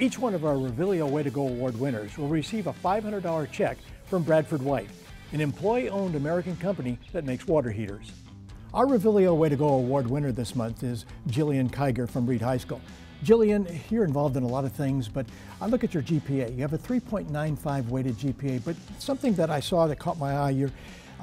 Each one of our Reviglio Way to Go Award winners will receive a $500 check from Bradford White, an employee-owned American company that makes water heaters. Our Reviglio Way to Go Award winner this month is Jillian Kygar from Reed High School. Jillian, you're involved in a lot of things, but I look at your GPA. You have a 3.95 weighted GPA, but something that I saw that caught my eye, you're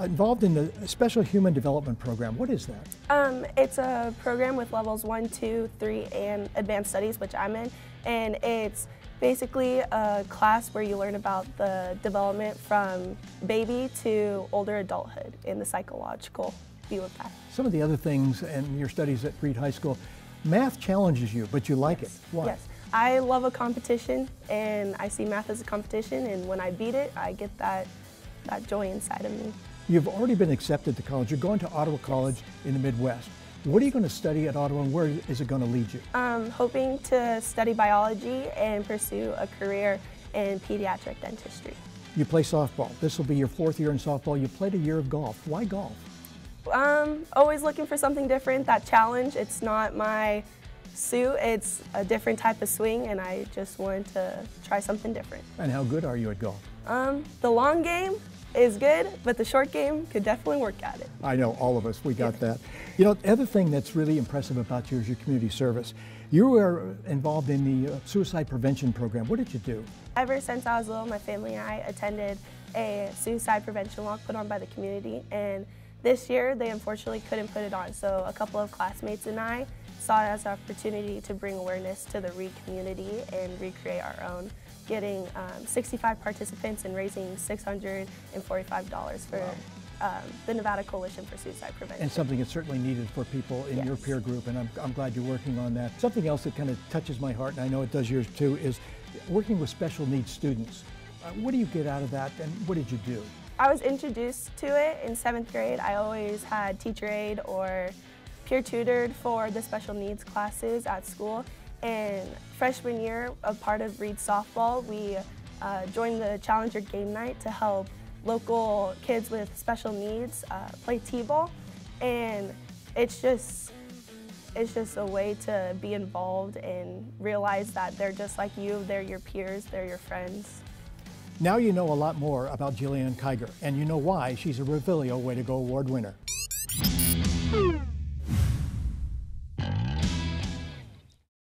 involved in the Special Human Development Program. What is that? Um, it's a program with levels one, two, three, and advanced studies, which I'm in, and it's basically a class where you learn about the development from baby to older adulthood in the psychological view of that. Some of the other things in your studies at Reed High School, math challenges you, but you like yes. it. Why? Yes. I love a competition and I see math as a competition and when I beat it, I get that, that joy inside of me. You've already been accepted to college. You're going to Ottawa College in the Midwest. What are you going to study at Ottawa and where is it going to lead you? I'm hoping to study biology and pursue a career in pediatric dentistry. You play softball. This will be your fourth year in softball. You played a year of golf. Why golf? Um, always looking for something different, that challenge. It's not my suit, it's a different type of swing and I just wanted to try something different. And how good are you at golf? Um, the long game is good, but the short game could definitely work at it. I know, all of us, we got that. You know, the other thing that's really impressive about you is your community service. You were involved in the uh, suicide prevention program. What did you do? Ever since I was little, my family and I attended a suicide prevention walk put on by the community and this year, they unfortunately couldn't put it on, so a couple of classmates and I saw it as an opportunity to bring awareness to the Reed community and recreate our own, getting um, 65 participants and raising $645 for wow. um, the Nevada Coalition for Suicide Prevention. And something that's certainly needed for people in yes. your peer group, and I'm, I'm glad you're working on that. Something else that kind of touches my heart, and I know it does yours too, is working with special needs students. Uh, what do you get out of that, and what did you do? I was introduced to it in seventh grade. I always had teacher aid or peer tutored for the special needs classes at school. And freshman year, a part of Reed Softball, we uh, joined the Challenger Game Night to help local kids with special needs uh, play t-ball. And it's just, it's just a way to be involved and realize that they're just like you, they're your peers, they're your friends. Now you know a lot more about Jillian Kygar, and you know why she's a Reviglio Way to Go Award winner.